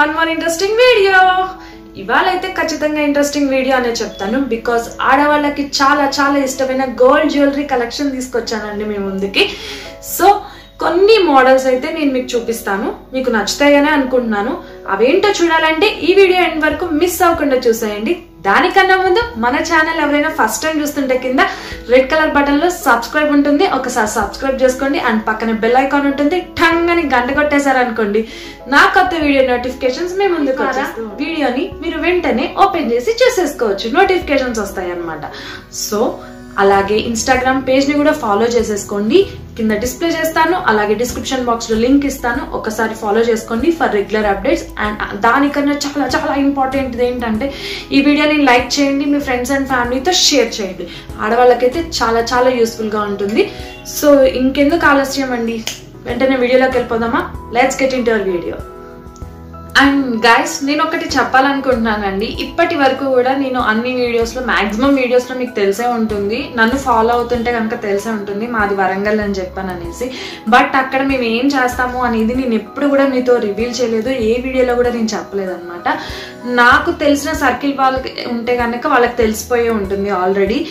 One more interesting video ఇవాళ అయితే ఖచ్చితంగా ఇంట్రెస్టింగ్ వీడియో అనే చెప్తాను బికాస్ ఆడవాళ్ళకి చాలా చాలా ఇష్టమైన గోల్డ్ జ్యువెలరీ కలెక్షన్ తీసుకొచ్చానండి మీ ముందుకి. సో కొన్ని మోడల్స్ అయితే నేను మీకు చూపిస్తాను మీకు నచ్చుతాయనే అనుకుంటున్నాను. అవేంటో చూడాలంటే ఈ వీడియో ఎండ్ వరకు మిస్ అవ్వకుండా చూసేయండి. దానికన్నా ముందు మన ఛానల్ ఎవరైనా ఫస్ట్ టైం చూస్తుంటే కింద రెడ్ కలర్ బటన్లో సబ్స్క్రైబ్ ఉంటుంది. ఒకసారి సబ్స్క్రైబ్ చేసుకోండి. అండ్ పక్కన బెల్ ఐకాన్ ఉంటుంది. టంగ్ అని గంట కొట్టేశారు అనుకోండి నా కొత్త వీడియో నోటిఫికేషన్స్ మీ ముందుకు వీడియోని మీరు వెంటనే ఓపెన్ చేసి చూసేసుకోవచ్చు. నోటిఫికేషన్స్ వస్తాయి అన్నమాట సో అలాగే ఇన్స్టాగ్రామ్ పేజ్ని కూడా ఫాలో చేసేసుకోండి. కింద డిస్ప్లే చేస్తాను అలాగే డిస్క్రిప్షన్ బాక్స్లో లింక్ ఇస్తాను. ఒకసారి ఫాలో చేసుకోండి ఫర్ రెగ్యులర్ అప్డేట్స్ అండ్ దానికన్నా చాలా చాలా ఇంపార్టెంట్ ఏంటంటే ఈ వీడియోని లైక్ చేయండి మీ ఫ్రెండ్స్ అండ్ ఫ్యామిలీతో షేర్ చేయండి. ఆడవాళ్ళకైతే చాలా చాలా యూస్ఫుల్గా ఉంటుంది. సో ఇంకెందుకు ఆలస్యం అండి? వెంటనే వీడియోలోకి వెళ్ళిపోదామా? Let's get in video and guys నేను ఒకటి చెప్పాలనుకుంటున్నానండి. ఇప్పటి వరకు కూడా నేను అన్ని వీడియోస్లో మ్యాక్సిమం వీడియోస్లో మీకు తెలిసే ఉంటుంది. నన్ను ఫాలో అవుతుంటే కనుక తెలిసే ఉంటుంది మాది వరంగల్ అని చెప్పాను అనేసి. బట్ అక్కడ మేము ఏం చేస్తాము అనేది నేను ఎప్పుడు కూడా మీతో రివీల్ చేయలేదు. ఏ వీడియోలో కూడా నేను చెప్పలేదు అనమాట నాకు తెలిసిన సర్కిల్ వాళ్ళకి ఉంటే కనుక వాళ్ళకి తెలిసిపోయే ఉంటుంది ఆల్రెడీ.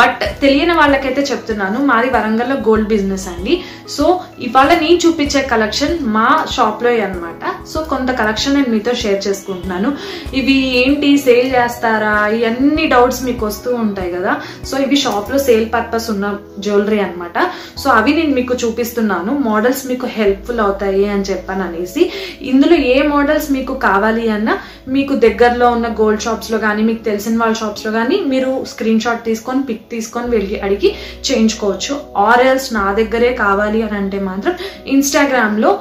బట్ తెలియని వాళ్ళకైతే చెప్తున్నాను. మాది వరంగల్లో గోల్డ్ బిజినెస్ అండి. సో ఇవాళ నేను చూపించే కలెక్షన్ మా షాప్లో అనమాట సో కొంత కలెక్షన్ నేను మీతో షేర్ చేసుకుంటున్నాను. ఇవి ఏంటి? సేల్ చేస్తారా? ఇవన్నీ డౌట్స్ మీకు వస్తూ ఉంటాయి కదా. సో ఇవి షాప్లో సేల్ పర్పస్ ఉన్న జ్యువెలరీ అనమాట సో అవి నేను మీకు చూపిస్తున్నాను. మోడల్స్ మీకు హెల్ప్ఫుల్ అవుతాయి అని చెప్పాను అనేసి. ఇందులో ఏ మోడల్స్ మీకు కావాలి అన్నా మీకు దగ్గరలో ఉన్న గోల్డ్ షాప్స్లో కానీ మీకు తెలిసిన వాళ్ళ షాప్స్లో కానీ మీరు స్క్రీన్ షాట్ తీసుకొని పిక్ తీసుకొని వెళ్ళి అడిగి చేయించుకోవచ్చు. ఆర్ ఎల్స్ నా దగ్గరే కావాలి అని అంటే మాత్రం ఇన్స్టాగ్రామ్లో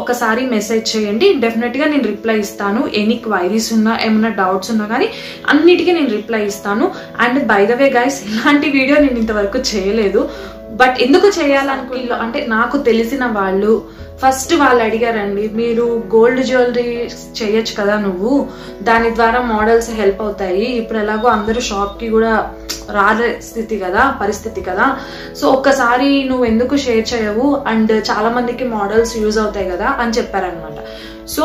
ఒకసారి మెసేజ్ చేయండి. డెఫినెట్గా నేను రిప్లై ఇస్తాను. ఎనీ క్వైరీస్ ఉన్నా ఏమైనా డౌట్స్ ఉన్నా కానీ అన్నిటికీ నేను రిప్లై ఇస్తాను. And by the way guys ఇలాంటి వీడియో నేను ఇంతవరకు చేయలేదు. బట్ ఎందుకు చేయాలనుకో అంటే నాకు తెలిసిన వాళ్ళు ఫస్ట్ వాళ్ళు అడిగారండి మీరు గోల్డ్ జ్యువెలరీ చేయొచ్చు కదా నువ్వు? దాని ద్వారా మోడల్స్ హెల్ప్ అవుతాయి. ఇప్పుడు ఎలాగో అందరూ షాప్కి కూడా రాలే స్థితి కదా పరిస్థితి కదా. సో ఒక్కసారి నువ్వు ఎందుకు షేర్ చేయవు? అండ్ చాలా మందికి మోడల్స్ యూజ్ అవుతాయి కదా అని చెప్పారనమాట సో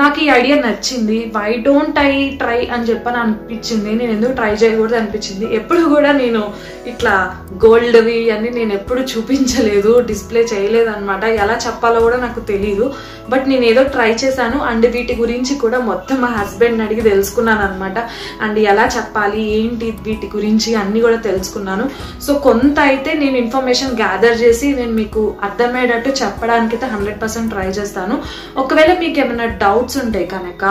నాకు ఈ ఐడియా నచ్చింది. వై డోంట్ ఐ ట్రై అని చెప్పని అనిపించింది. నేను ఎందుకు ట్రై చేయకూడదు అనిపించింది. ఎప్పుడు కూడా నేను ఇట్లా గోల్డ్వి అన్ని నేను ఎప్పుడు చూపించలేదు డిస్ప్లే చేయలేదు అనమాట ఎలా చెప్పాలో కూడా నాకు తెలియదు బట్ నేను ఏదో ట్రై చేశాను. అండ్ వీటి గురించి కూడా మొత్తం మా హస్బెండ్ అడిగి తెలుసుకున్నాను అనమాట అండ్ ఎలా చెప్పాలి ఏంటి వీటి గురించి అన్నీ కూడా తెలుసుకున్నాను. సో కొంత అయితే నేను ఇన్ఫర్మేషన్ గ్యాదర్ చేసి నేను మీకు అర్థమయ్యేటట్టు చెప్పడానికి అయితే హండ్రెడ్ పర్సెంట్ ట్రై చేస్తాను. ఒకవేళ మీకు ఏమైనా డౌట్ డౌట్స్ ఉంటాయి కనుక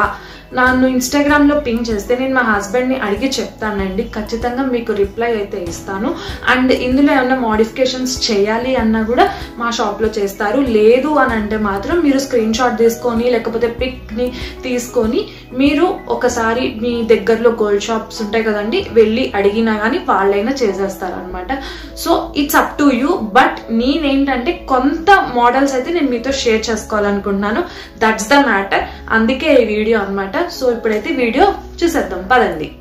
నన్ను ఇన్స్టాగ్రామ్లో పింక్ చేస్తే నేను మా హస్బెండ్ని అడిగి చెప్తానండి. ఖచ్చితంగా మీకు రిప్లై అయితే ఇస్తాను. అండ్ ఇందులో ఏమైనా మోడిఫికేషన్స్ చేయాలి అన్నా కూడా మా షాప్లో చేస్తారు. లేదు అని అంటే మాత్రం మీరు స్క్రీన్ షాట్ తీసుకొని లేకపోతే పిక్ని తీసుకొని మీరు ఒకసారి మీ దగ్గరలో గోల్డ్ షాప్స్ ఉంటాయి కదండి వెళ్ళి అడిగినా కానీ వాళ్ళైనా చేసేస్తారనమాట so it's up to you but నేనేంటంటే కొంత మోడల్స్ అయితే నేను మీతో షేర్ చేసుకోవాలనుకుంటున్నాను. దట్స్ ద మ్యాటర్ అందుకే ఈ వీడియో అనమాట సో ఇప్పుడైతే వీడియో చూసేద్దాం. పదండి.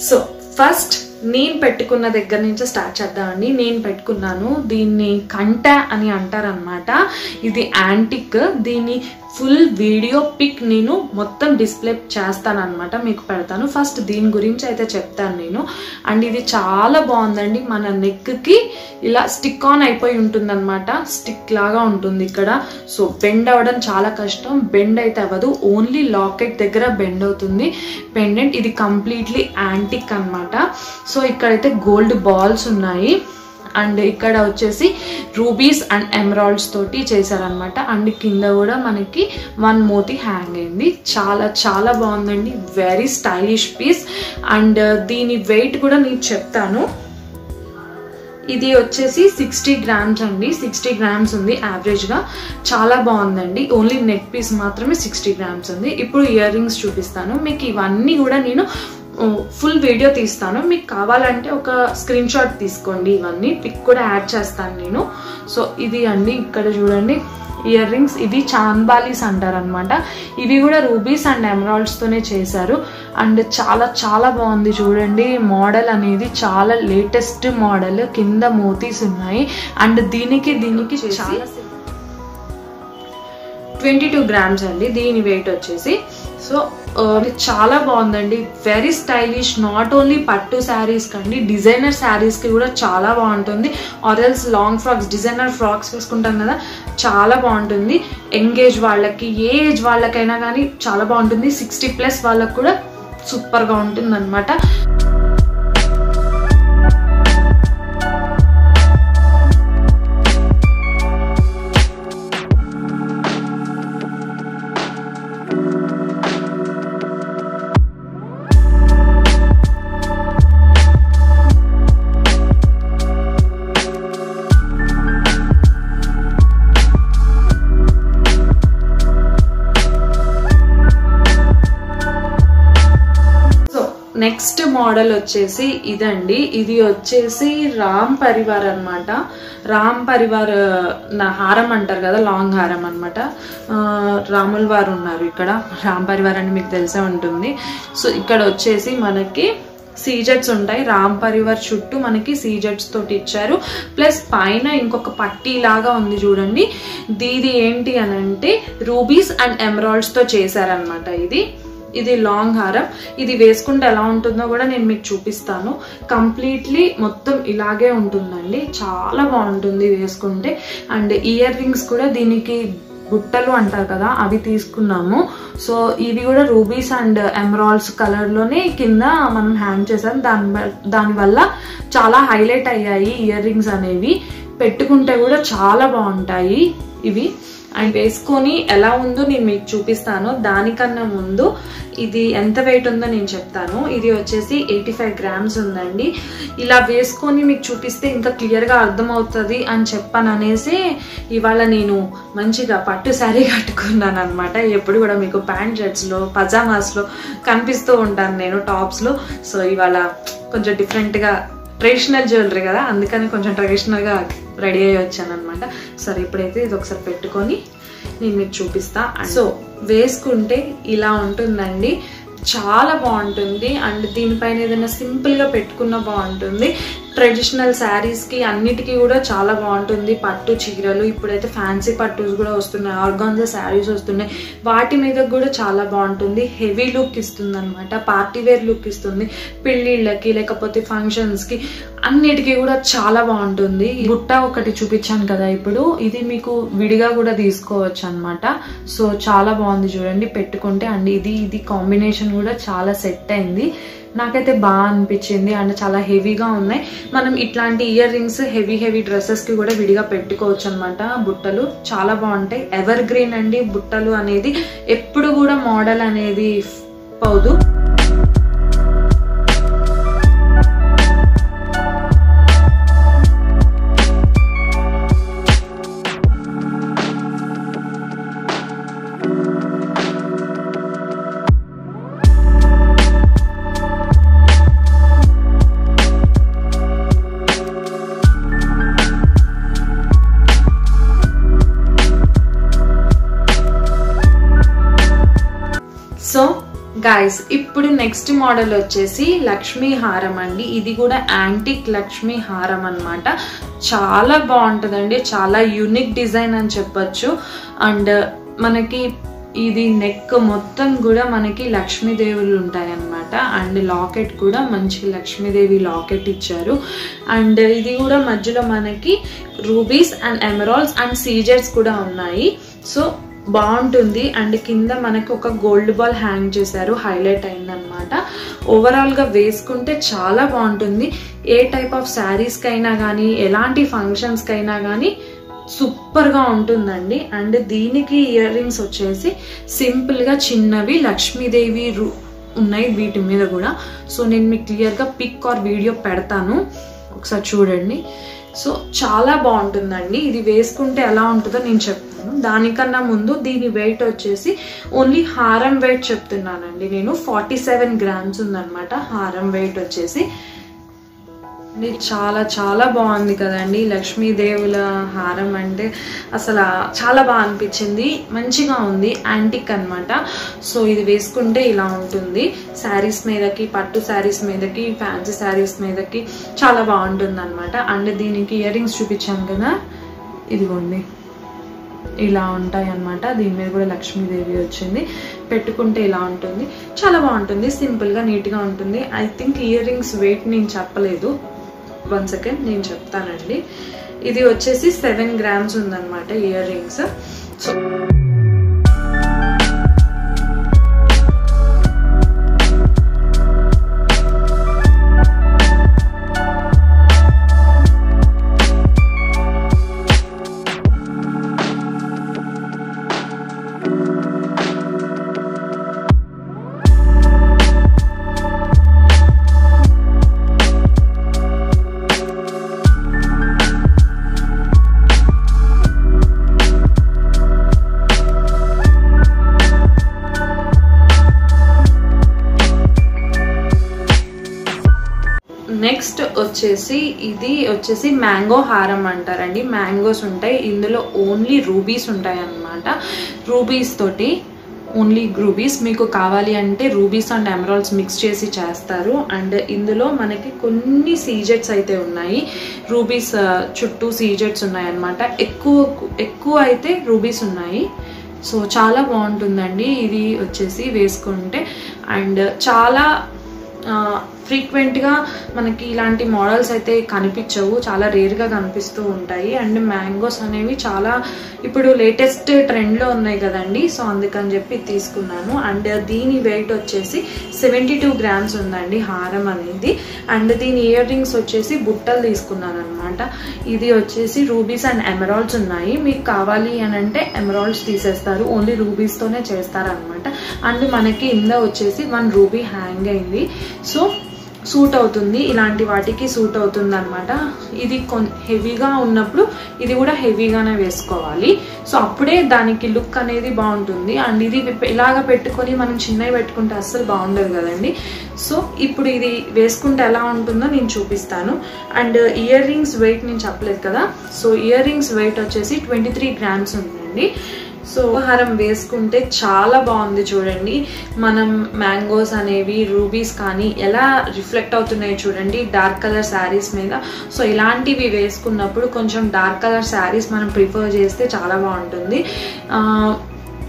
సో ఫస్ట్ నేను పెట్టుకున్న దగ్గర నుంచి స్టార్ట్ చేద్దామండి నేను పెట్టుకున్నాను. దీన్ని కంట అని అంటారనమాట ఇది యాంటిక్. దీన్ని ఫుల్ వీడియో పిక్ నేను మొత్తం డిస్ప్లే చేస్తానమాట మీకు పెడతాను. ఫస్ట్ దీని గురించి అయితే చెప్తాను నేను. అండ్ ఇది చాలా బాగుందండి. మన నెక్కి ఇలా స్టిక్ ఆన్ అయిపోయి ఉంటుందన్నమాట. స్టిక్ లాగా ఉంటుంది ఇక్కడ. సో బెండ్ అవ్వడం చాలా కష్టం. బెండ్ అయితే అవ్వదు. ఓన్లీ లాకెట్ దగ్గర బెండ్ అవుతుంది. పెండెంట్ ఇది కంప్లీట్లీ యాంటిక్ అనమాట సో ఇక్కడైతే గోల్డ్ బాల్స్ ఉన్నాయి. అండ్ ఇక్కడ వచ్చేసి రూబీస్ అండ్ ఎమరాల్డ్స్ తోటి చేశారనమాట అండ్ కింద కూడా మనకి వన్ మోతి హ్యాంగ్ అయింది. చాలా చాలా బాగుందండి. వెరీ స్టైలిష్ పీస్ అండ్ దీని వెయిట్ కూడా నేను చెప్తాను. ఇది వచ్చేసి సిక్స్టీ గ్రామ్స్ అండి. సిక్స్టీ గ్రామ్స్ ఉంది యావరేజ్గా చాలా బాగుందండి. ఓన్లీ నెక్ పీస్ మాత్రమే సిక్స్టీ గ్రామ్స్ ఉంది. ఇప్పుడు ఇయర్ రింగ్స్ చూపిస్తాను. మీకు ఇవన్నీ కూడా నేను ఫుల్ వీడియో తీస్తాను. మీకు కావాలంటే ఒక స్క్రీన్ షాట్ తీసుకోండి. ఇవన్నీ పిక్ కూడా యాడ్ చేస్తాను నేను. సో ఇది అండి ఇక్కడ చూడండి. ఇయర్ రింగ్స్ ఇవి చాంబాలీస్ అంటారు అనమాట ఇవి కూడా రూబీస్ అండ్ ఎమరాల్డ్స్తోనే చేశారు. అండ్ చాలా చాలా బాగుంది చూడండి. మోడల్ అనేది చాలా లేటెస్ట్ మోడల్. కింద మోతీస్ ఉన్నాయి. అండ్ దీనికి దీనికి చాలా ట్వంటీ టూ గ్రామ్స్ అండి. దీని వెయిట్ వచ్చేసి. సో అది చాలా బాగుందండి. వెరీ స్టైలిష్ నాట్ ఓన్లీ పట్టు శారీస్ కండి డిజైనర్ శారీస్కి కూడా చాలా బాగుంటుంది. ఆర్ఎల్స్ లాంగ్ ఫ్రాక్స్ డిజైనర్ ఫ్రాక్స్ వేసుకుంటాం కదా చాలా బాగుంటుంది. ఎంగేజ్ వాళ్ళకి ఏ ఏజ్ వాళ్ళకైనా కానీ చాలా బాగుంటుంది. సిక్స్టీ ప్లస్ వాళ్ళకి కూడా సూపర్గా ఉంటుంది అనమాట నెక్స్ట్ మోడల్ వచ్చేసి ఇదండి. ఇది వచ్చేసి రామ్ పరివార్ అన్నమాట. రామ్ పరివార్ నా హారం అంటారు కదా లాంగ్ హారం అనమాట రాముల వారు ఉన్నారు ఇక్కడ. రామ్ పరివార్ అని మీకు తెలిసే ఉంటుంది. సో ఇక్కడ వచ్చేసి మనకి సీజెట్స్ ఉంటాయి. రామ్ పరివార్ చుట్టూ మనకి సీజెట్స్ తోటి ఇచ్చారు. ప్లస్ పైన ఇంకొక పట్టీ లాగా ఉంది చూడండి. దీది ఏంటి అని అంటే రూబీస్ అండ్ ఎమరాల్డ్స్తో చేశారనమాట ఇది. ఇది లాంగ్ హారం. ఇది వేసుకుంటే ఎలా ఉంటుందో కూడా నేను మీకు చూపిస్తాను. కంప్లీట్లీ మొత్తం ఇలాగే ఉంటుందండి. చాలా బాగుంటుంది వేసుకుంటే. అండ్ ఇయర్ రింగ్స్ కూడా దీనికి బుట్టలు అంటారు కదా అవి తీసుకున్నాము. సో ఇవి కూడా రూబీస్ అండ్ ఎమరాల్డ్స్ కలర్లోనే కింద మనం హ్యాంగ్ చేసాం. దాని దానివల్ల చాలా హైలైట్ అయ్యాయి ఇయర్ రింగ్స్ అనేవి. పెట్టుకుంటే కూడా చాలా బాగుంటాయి ఇవి. అండ్ వేసుకొని ఎలా ఉందో నేను మీకు చూపిస్తాను. దానికన్నా ముందు ఇది ఎంత వెయిట్ ఉందో నేను చెప్తాను. ఇది వచ్చేసి ఎయిటీ ఫైవ్ గ్రామ్స్ ఉందండి. ఇలా వేసుకొని మీకు చూపిస్తే ఇంకా క్లియర్గా అర్థమవుతుంది అని చెప్పాను అనేసి ఇవాళ నేను మంచిగా పట్టు శారీ కట్టుకున్నాను అనమాట ఎప్పుడు కూడా మీకు ప్యాంట్ షర్ట్స్లో పజామాస్లో కనిపిస్తూ ఉంటాను నేను టాప్స్లో సో ఇవాళ కొంచెం డిఫరెంట్గా ట్రెడిషనల్ జ్యువెలరీ కదా అందుకని కొంచెం ట్రెడిషనల్గా రెడీ అయ్యి వచ్చాను అనమాట సరే ఇప్పుడైతే ఇది ఒకసారి పెట్టుకొని నేను మీకు చూపిస్తా. సో వేసుకుంటే ఇలా ఉంటుందండి. చాలా బాగుంటుంది. అండ్ దీనిపైన ఏదైనా సింపుల్గా పెట్టుకున్న బాగుంటుంది. ట్రెడిషనల్ శారీస్కి అన్నిటికీ కూడా చాలా బాగుంటుంది. పట్టు చీరలు ఇప్పుడైతే ఫ్యాన్సీ పట్టుస్ కూడా వస్తున్నాయి. ఆర్గాన్జా శారీస్ వస్తున్నాయి. వాటి మీద కూడా చాలా బాగుంటుంది. హెవీ లుక్ ఇస్తుంది అనమాట పార్టీ వేర్ లుక్ ఇస్తుంది. పెళ్ళిళ్ళకి లేకపోతే ఫంక్షన్స్కి అన్నిటికీ కూడా చాలా బాగుంటుంది. ఈ బుట్ట ఒకటి చూపించాను కదా ఇప్పుడు. ఇది మీకు విడిగా కూడా తీసుకోవచ్చు అనమాట సో చాలా బాగుంది చూడండి. పెట్టుకుంటే అండ్. ఇది ఇది కాంబినేషన్ కూడా చాలా సెట్ అయింది. నాకైతే బాగా అనిపించింది అండ్ చాలా హెవీగా ఉన్నాయి. మనం ఇట్లాంటి ఇయర్ రింగ్స్ హెవీ హెవీ డ్రెస్సెస్కి కూడా విడిగా పెట్టుకోవచ్చు అనమాట బుట్టలు చాలా బాగుంటాయి. ఎవర్ గ్రీన్ అండి బుట్టలు అనేది. ఎప్పుడు కూడా మోడల్ అనేది పోదు. గాయస్ ఇప్పుడు నెక్స్ట్ మోడల్ వచ్చేసి లక్ష్మీ హారం అండి. ఇది కూడా యాంటిక్ లక్ష్మీ హారం అనమాట చాలా బాగుంటుందండి. చాలా యూనిక్ డిజైన్ అని చెప్పొచ్చు. అండ్ మనకి ఇది నెక్ మొత్తం కూడా మనకి లక్ష్మీదేవులు ఉంటాయన్నమాట. అండ్ లాకెట్ కూడా మంచి లక్ష్మీదేవి లాకెట్ ఇచ్చారు. అండ్ ఇది కూడా మధ్యలో మనకి రూబీస్ అండ్ ఎమరాల్స్ అండ్ సీజర్స్ కూడా ఉన్నాయి. సో బాగుంటుంది. అండ్ కింద మనకు ఒక గోల్డ్ బాల్ హ్యాంగ్ చేశారు. హైలైట్ అయిందనమాట ఓవరాల్గా వేసుకుంటే చాలా బాగుంటుంది. ఏ టైప్ ఆఫ్ శారీస్కి అయినా కానీ ఎలాంటి ఫంక్షన్స్కి అయినా కానీ సూపర్గా ఉంటుందండి. అండ్ దీనికి ఇయర్ రింగ్స్ వచ్చేసి సింపుల్గా చిన్నవి లక్ష్మీదేవి రూ ఉన్నాయి వీటి మీద కూడా. సో నేను మీకు క్లియర్గా పిక్ ఆర్ వీడియో పెడతాను. ఒకసారి చూడండి. సో చాలా బాగుంటుందండి. ఇది వేసుకుంటే ఎలా ఉంటుందో నేను చెప్తాను. దానికన్నా ముందు దీని వెయిట్ వచ్చేసి ఓన్లీ హారం వెయిట్ చెప్తున్నానండి. నేను ఫార్టీ సెవెన్ గ్రామ్స్ ఉందనమాట హారం వెయిట్ వచ్చేసి. ఇది చాలా చాలా బాగుంది కదండి. లక్ష్మీదేవుల హారం అంటే అసలు చాలా బాగా అనిపించింది. మంచిగా ఉంది. యాంటిక్ అనమాట సో ఇది వేసుకుంటే ఇలా ఉంటుంది. శారీస్ మీదకి పట్టు శారీస్ మీదకి ఫ్యాన్సీ శారీస్ మీదకి చాలా బాగుంటుంది అనమాట అండ్ దీనికి ఇయర్ రింగ్స్ చూపించాను కదా. ఇదిగోండి. ఇలా ఉంటాయి అన్నమాట దీని మీద కూడా లక్ష్మీదేవి వచ్చింది. పెట్టుకుంటే ఇలా ఉంటుంది. చాలా బాగుంటుంది. సింపుల్గా నీట్గా ఉంటుంది. I think ear rings weight నేను చెప్పలేదు. వన్ సెకండ్ నేను చెప్తానండి. ఇది వచ్చేసి సెవెన్ గ్రామ్స్ ఉందన్నమాట ఇయర్ రింగ్స్ సో వచ్చేసి ఇది వచ్చేసి మ్యాంగో హారం అంటారండి. మ్యాంగోస్ ఉంటాయి. ఇందులో ఓన్లీ రూబీస్ ఉంటాయి అన్నమాట రూబీస్ తోటి ఓన్లీ రూబీస్ మీకు కావాలి అంటే రూబీస్ అండ్ ఎమరాల్డ్స్ మిక్స్ చేసి చేస్తారు. అండ్ ఇందులో మనకి కొన్ని సీజెట్స్ అయితే ఉన్నాయి. రూబీస్ uh, చుట్టూ సీజెట్స్ ఉన్నాయి అన్నమాట ఎక్కువ ఎక్కువ అయితే రూబీస్ ఉన్నాయి. సో చాలా బాగుంటుందండి. ఇది వచ్చేసి వేసుకుంటే. అండ్ చాలా ఫ్రీక్వెంట్గా మనకి ఇలాంటి మోడల్స్ అయితే కనిపించవు. చాలా రేర్గా కనిపిస్తూ ఉంటాయి. అండ్ మ్యాంగోస్ అనేవి చాలా ఇప్పుడు లేటెస్ట్ ట్రెండ్లో ఉన్నాయి కదండి. సో అందుకని చెప్పి తీసుకున్నాను. అండ్ దీని వెయిట్ వచ్చేసి సెవెంటీ టూ గ్రామ్స్ ఉందండి హారం అనేది. అండ్ దీని ఇయర్ రింగ్స్ వచ్చేసి బుట్టలు తీసుకున్నాను అనమాట ఇది వచ్చేసి రూబీస్ అండ్ ఎమరాల్డ్స్ ఉన్నాయి. మీకు కావాలి అని అంటే ఎమరాల్డ్స్ తీసేస్తారు. ఓన్లీ రూబీస్తోనే చేస్తారనమాట అండ్ మనకి ఇందా వచ్చేసి వన్ రూబీ హ్యాంగ్ అయింది. సో సూట్ అవుతుంది. ఇలాంటి వాటికి సూట్ అవుతుంది అనమాట ఇది కొన్ హెవీగా ఉన్నప్పుడు ఇది కూడా హెవీగానే వేసుకోవాలి. సో అప్పుడే దానికి లుక్ అనేది బాగుంటుంది. అండ్ ఇది ఇలాగ పెట్టుకొని మనం చిన్నవి పెట్టుకుంటే అస్సలు బాగుండదు కదండి. సో ఇప్పుడు ఇది వేసుకుంటే ఎలా ఉంటుందో నేను చూపిస్తాను. అండ్ ఇయర్ రింగ్స్ వెయిట్ నేను చెప్పలేదు కదా. సో ఇయర్ రింగ్స్ వెయిట్ వచ్చేసి ట్వంటీ త్రీ గ్రామ్స్ ఉందండి. సో హారం వేసుకుంటే చాలా బాగుంది చూడండి. మనం మ్యాంగోస్ అనేవి రూబీస్ కానీ ఎలా రిఫ్లెక్ట్ అవుతున్నాయి చూడండి డార్క్ కలర్ శారీస్ మీద. సో ఇలాంటివి వేసుకున్నప్పుడు కొంచెం డార్క్ కలర్ శారీస్ మనం ప్రిఫర్ చేస్తే చాలా బాగుంటుంది.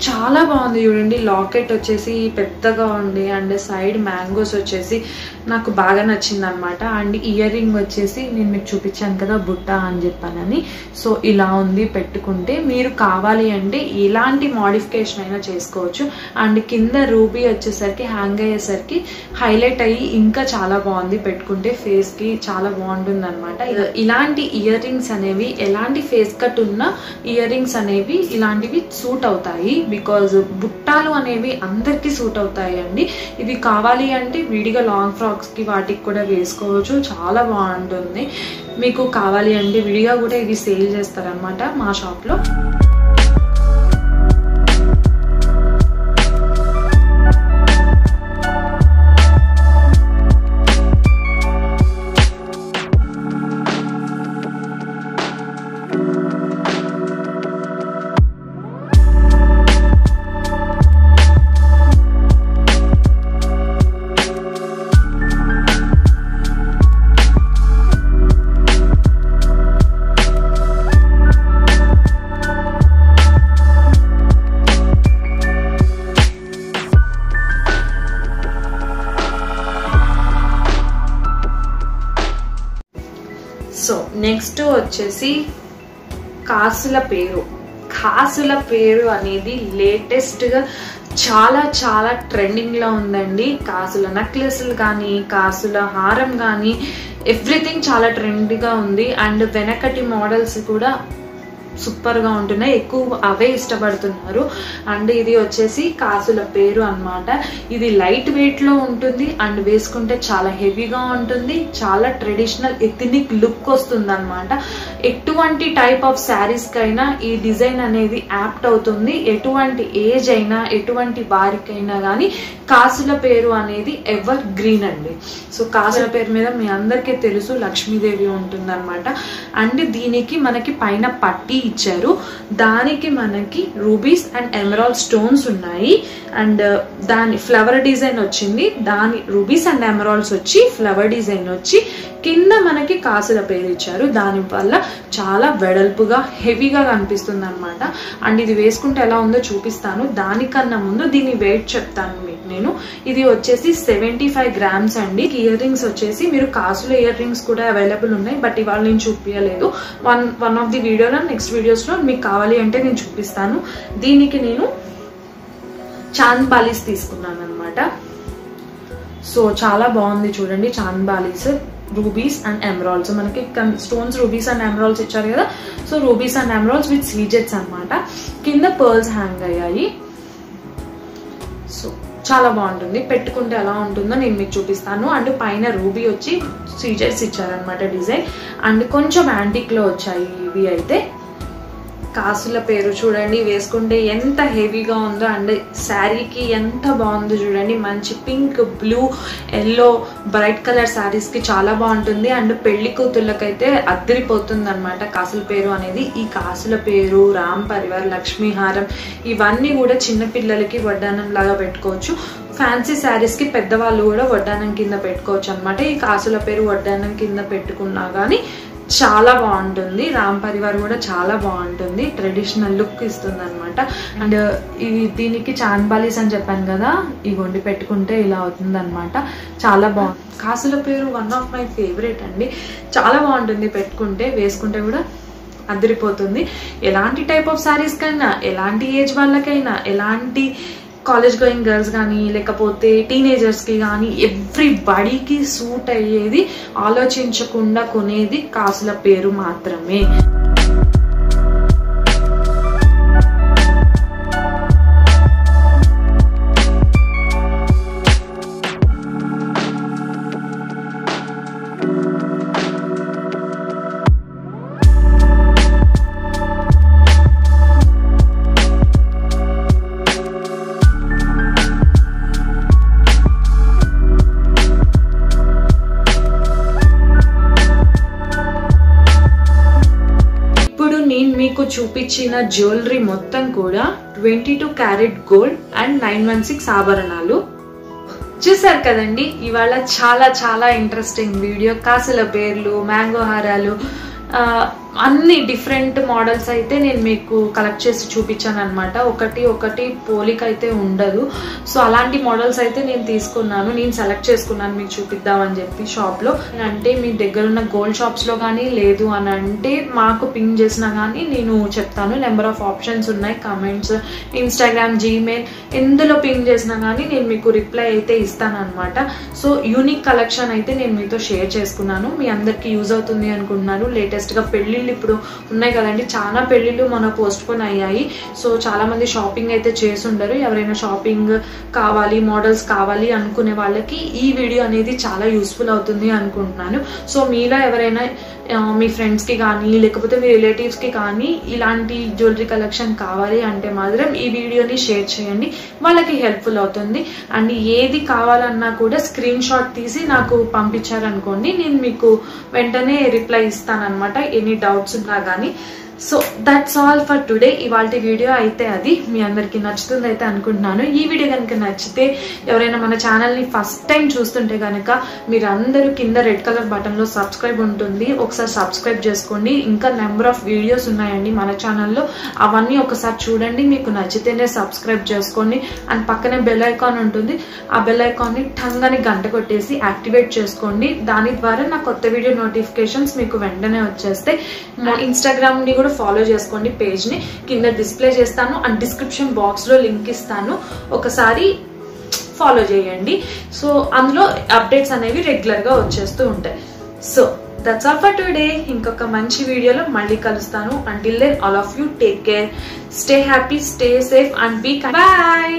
చాలా బాగుంది చూడండి. లాకెట్ వచ్చేసి పెద్దగా ఉంది. అండ్ సైడ్ మ్యాంగోస్ వచ్చేసి నాకు బాగా నచ్చింది అనమాట అండ్ ఇయర్ రింగ్ వచ్చేసి నేను మీకు చూపించాను కదా బుట్ట అని చెప్పానని. సో ఇలా ఉంది పెట్టుకుంటే మీరు కావాలి అంటే ఎలాంటి మాడిఫికేషన్ అయినా చేసుకోవచ్చు. అండ్ కింద రూబీ వచ్చేసరికి హ్యాంగ్ అయ్యేసరికి హైలైట్ అయ్యి ఇంకా చాలా బాగుంది పెట్టుకుంటే ఫేస్కి చాలా బాగుంటుంది అనమాట ఇలాంటి ఇయర్ రింగ్స్ అనేవి ఎలాంటి ఫేస్ కట్ ఉన్న ఇయర్ రింగ్స్ అనేవి ఇలాంటివి సూట్ అవుతాయి. బికాజ్ బుట్టాలు అనేవి అందరికీ సూట్ అవుతాయి అండి ఇవి కావాలి అంటే విడిగా లాంగ్ ఫ్రాక్స్కి వాటికి కూడా వేసుకోవచ్చు. చాలా బాగుంటుంది. మీకు కావాలి అంటే విడిగా కూడా ఇది సేల్ చేస్తారనమాట మా షాప్లో. నెక్స్ట్ వచ్చేసి కాసుల పేరు. కాసుల పేరు అనేది లేటెస్ట్గా చాలా చాలా ట్రెండింగ్లో ఉందండి. కాసుల నెక్లెస్లు కానీ కాసుల హారం కానీ ఎవ్రీథింగ్ చాలా ట్రెండ్గా ఉంది. అండ్ వెనకటి మోడల్స్ కూడా సూపర్గా ఉంటున్నాయి. ఎక్కువ అవే ఇష్టపడుతున్నారు. అండ్ ఇది వచ్చేసి కాసుల పేరు అన్నమాట. ఇది లైట్ వెయిట్లో ఉంటుంది. అండ్ వేసుకుంటే చాలా హెవీగా ఉంటుంది. చాలా ట్రెడిషనల్ ఎథనిక్ లుక్ వస్తుంది అనమాట ఎటువంటి టైప్ ఆఫ్ శారీస్కైనా ఈ డిజైన్ అనేది యాప్ట్ అవుతుంది. ఎటువంటి ఏజ్ అయినా ఎటువంటి వారికైనా కానీ కాసుల పేరు అనేది ఎవర్ గ్రీన్ అండి. సో కాసుల పేరు మీద మీ అందరికీ తెలుసు లక్ష్మీదేవి ఉంటుంది అనమాట అండ్ దీనికి మనకి పైన పట్టి ఇచ్చారు. దానికి మనకి రూబీస్ అండ్ ఎమరాల్డ్ స్టోన్స్ ఉన్నాయి. అండ్ uh, దాని ఫ్లవర్ డిజైన్ వచ్చింది. దాని రూబీస్ అండ్ ఎమరాల్డ్స్ వచ్చి ఫ్లవర్ డిజైన్ వచ్చి కింద మనకి కాసుల పేరు ఇచ్చారు. దానివల్ల చాలా వెడల్పుగా హెవీగా కనిపిస్తుంది అనమాట అండ్ ఇది వేసుకుంటే ఎలా ఉందో చూపిస్తాను. దానికన్నా ముందు దీని వెయిట్ చెప్తాను మీకు. నేను. ఇది వచ్చేసి సెవెంటీ ఫైవ్ గ్రామ్స్ అండి. ఇయర్ రింగ్స్ వచ్చేసి మీరు కాసుల ఇయర్ రింగ్స్ కూడా అవైలబుల్ ఉన్నాయి బట్ ఇవాళ నేను చూపించలేదు వన్ వన్ ఆఫ్ ది వీడియోలో నెక్స్ట్ వీడియోస్లో మీకు కావాలి అంటే నేను చూపిస్తాను. దీనికి నేను చాంద్ బాలీస్ తీసుకున్నాను అనమాట సో చాలా బాగుంది చూడండి chand balis rubies and emeralds మనకి స్టోన్స్ రూబీస్ అండ్ ఎమరాల్స్ ఇచ్చారు కదా. So rubies and emeralds with సీజెట్స్ అనమాట కింద పర్ల్స్ హ్యాంగ్ అయ్యాయి. సో చాలా బాగుంటుంది. పెట్టుకుంటే ఎలా ఉంటుందో నేను మీకు చూపిస్తాను. అండ్ పైన రూబీ వచ్చి సీజర్స్ ఇచ్చారనమాట డిజైన్. అండ్ కొంచెం యాంటిక్లో వచ్చాయి ఇవి అయితే. కాసుల పేరు చూడండి వేసుకుంటే ఎంత హెవీగా ఉందో అండ్ శారీకి ఎంత బాగుందో చూడండి. మంచి pink blue yellow bright colour శారీస్కి చాలా బాగుంటుంది. అండ్ పెళ్ళి కూతుళ్ళకైతే అద్దరిపోతుంది అనమాట కాసుల పేరు అనేది. ఈ కాసుల పేరు రామ్ పరివార్ లక్ష్మీహారం ఇవన్నీ కూడా చిన్నపిల్లలకి వడ్డానం లాగా పెట్టుకోవచ్చు. ఫ్యాన్సీ శారీస్కి పెద్దవాళ్ళు కూడా వడ్డానం కింద పెట్టుకోవచ్చు అనమాట ఈ కాసుల పేరు వడ్డానం కింద పెట్టుకున్నా కానీ చాలా బాగుంటుంది. రామ్ పరివార్ కూడా చాలా బాగుంటుంది. ట్రెడిషనల్ లుక్ ఇస్తుంది అనమాట అండ్ ఇది దీనికి చాన్బాలీస్ అని చెప్పాను కదా ఈ వండి పెట్టుకుంటే ఇలా అవుతుంది అనమాట చాలా బాగుంది కాసుల పేరు వన్ ఆఫ్ మై ఫేవరెట్ అండి. చాలా బాగుంటుంది పెట్టుకుంటే వేసుకుంటే కూడా అదిరిపోతుంది. ఎలాంటి టైప్ ఆఫ్ శారీస్ కైనా ఎలాంటి ఏజ్ వాళ్ళకైనా ఎలాంటి కాలేజ్ గోయింగ్ గర్ల్స్ కానీ లేకపోతే టీనేజర్స్కి కానీ ఎవ్రీ బడీకి సూట్ అయ్యేది ఆలోచించకుండా కొనేది కాసుల పేరు మాత్రమే. చూపించిన జ్యువెలరీ మొత్తం కూడా twenty two carat gold and nine one six ఆభరణాలు. చూసారు కదండి ఇవాళ చాలా చాలా ఇంట్రెస్టింగ్ వీడియో కాసుల పేర్లు మ్యాంగో హారాలు అన్ని డిఫరెంట్ మోడల్స్ అయితే నేను మీకు కలెక్ట్ చేసి చూపించాను అనమాట ఒకటి ఒకటి పోలిక అయితే ఉండదు. సో అలాంటి మోడల్స్ అయితే నేను తీసుకున్నాను. నేను సెలెక్ట్ చేసుకున్నాను. మీకు చూపిద్దామని చెప్పి షాప్లో అంటే మీ దగ్గర ఉన్న గోల్డ్ షాప్స్లో కానీ లేదు అని అంటే మాకు పింగ్ చేసినా కానీ నేను చెప్తాను. నెంబర్ ఆఫ్ ఆప్షన్స్ ఉన్నాయి. కమెంట్స్ ఇన్స్టాగ్రామ్ జీమెయిల్ ఎందులో పింగ్ చేసినా కానీ నేను మీకు రిప్లై అయితే ఇస్తాను అనమాట సో యూనిక్ కలెక్షన్ అయితే నేను మీతో షేర్ చేసుకున్నాను. మీ అందరికి యూజ్ అవుతుంది అనుకుంటున్నాను. లేటెస్ట్గా పెళ్ళి పెళ్ళిళ్ళు ఇప్పుడు ఉన్నాయి కదండి. చాలా పెళ్ళిళ్ళు మన పోస్ట్ పోన్ అయ్యాయి. సో చాలా మంది షాపింగ్ అయితే చేసి ఉండరు ఎవరైనా షాపింగ్ కావాలి మోడల్స్ కావాలి అనుకునే వాళ్ళకి ఈ వీడియో అనేది చాలా యూస్ఫుల్ అవుతుంది అనుకుంటున్నాను. సో మీలో ఎవరైనా మీ ఫ్రెండ్స్కి కానీ లేకపోతే మీ రిలేటివ్స్కి కానీ ఇలాంటి జ్యువెలరీ కలెక్షన్ కావాలి అంటే మాత్రం ఈ వీడియోని షేర్ చేయండి. వాళ్ళకి హెల్ప్ఫుల్ అవుతుంది. అండ్ ఏది కావాలన్నా కూడా స్క్రీన్ షాట్ తీసి నాకు పంపించారనుకోండి నేను మీకు వెంటనే రిప్లై ఇస్తానన్నమాట. ఎనీ డౌట్స్ ఉన్నా కానీ so that's all for today ఇవాళ వీడియో అయితే అది. మీ అందరికీ నచ్చుతుంది అయితే అనుకుంటున్నాను. ఈ వీడియో కనుక నచ్చితే ఎవరైనా మన ఛానల్ని ఫస్ట్ టైం చూస్తుంటే కనుక మీరు అందరూ కింద రెడ్ కలర్ బటన్లో సబ్స్క్రైబ్ ఉంటుంది. ఒకసారి సబ్స్క్రైబ్ చేసుకోండి. ఇంకా నెంబర్ ఆఫ్ వీడియోస్ ఉన్నాయండి మన ఛానల్లో అవన్నీ ఒకసారి చూడండి. మీకు నచ్చితేనే సబ్స్క్రైబ్ చేసుకోండి. అండ్ పక్కనే బెల్ ఐకాన్ ఉంటుంది. ఆ బెల్ ఐకాన్ని ఠంగని గంట కొట్టేసి యాక్టివేట్ చేసుకోండి. దాని ద్వారా నా కొత్త వీడియో నోటిఫికేషన్స్ మీకు వెంటనే వచ్చేస్తాయి. మా ఇన్స్టాగ్రామ్ కూడా ఫాలో చేసుకోండి పేజ్ని కింద డిస్ప్లే చేస్తాను అండ్ డిస్క్రిప్షన్ బాక్స్లో లింక్ ఇస్తాను. ఒకసారి ఫాలో చేయండి. సో అందులో అప్డేట్స్ అనేవి రెగ్యులర్గా వచ్చేస్తూ ఉంటాయి. So that's all for today ఇంకొక మంచి వీడియోలో మళ్ళీ కలుస్తాను. Until then all of you take care stay happy stay safe and be bye